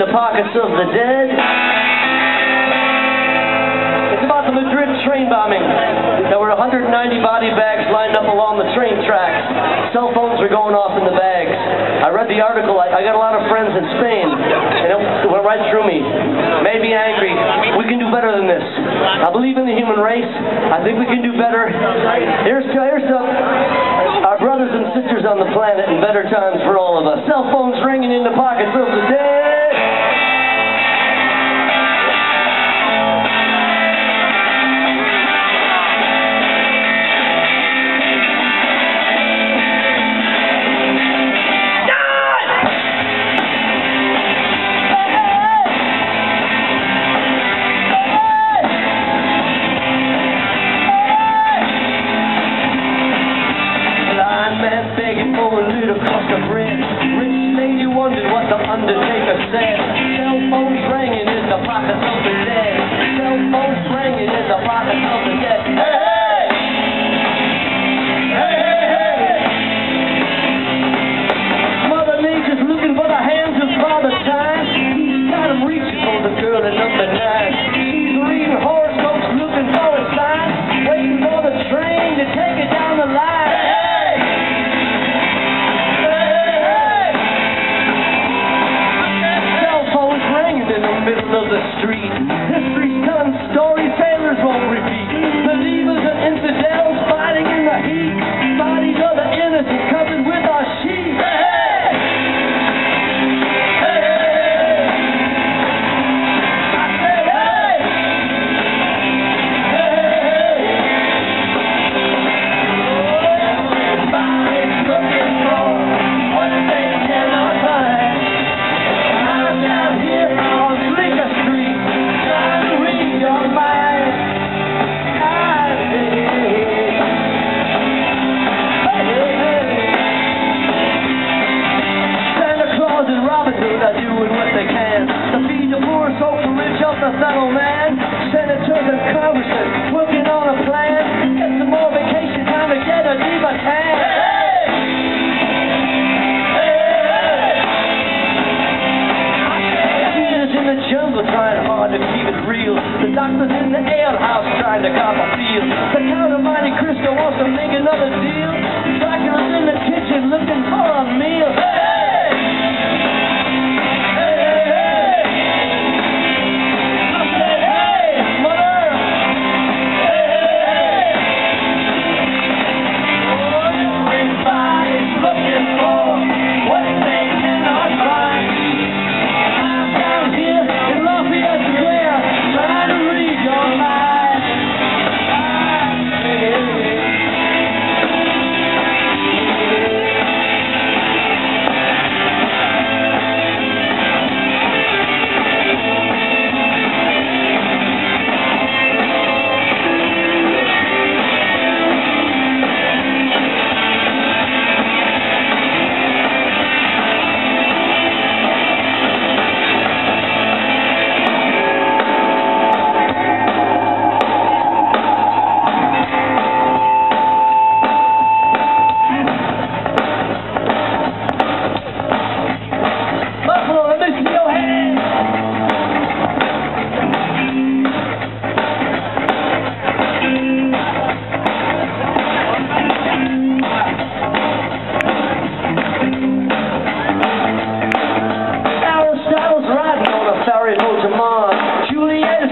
in the pockets of the dead. It's about the Madrid train bombing. There were 190 body bags lined up along the train tracks. Cell phones were going off in the bags. I read the article. I, I got a lot of friends in Spain, and it went right through me. Made me angry. We can do better than this. I believe in the human race. I think we can do better. Here's, here's some brothers and sisters on the planet and better times for all of us. Cell phones ringing in the pockets of the dead. The. Hey, hey! Hey, looking for the hands of Father Time. He's got 'em reaching for the girl at number nine. She's reading horoscopes, looking for a sign. Waiting for the train to take down the line. Hey, hey! Middle of the street. Real. The doctor's in the alehouse trying to cop a feel. The Count of Monte Cristo wants to make another deal.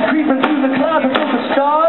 creeping through the clouds above the stars.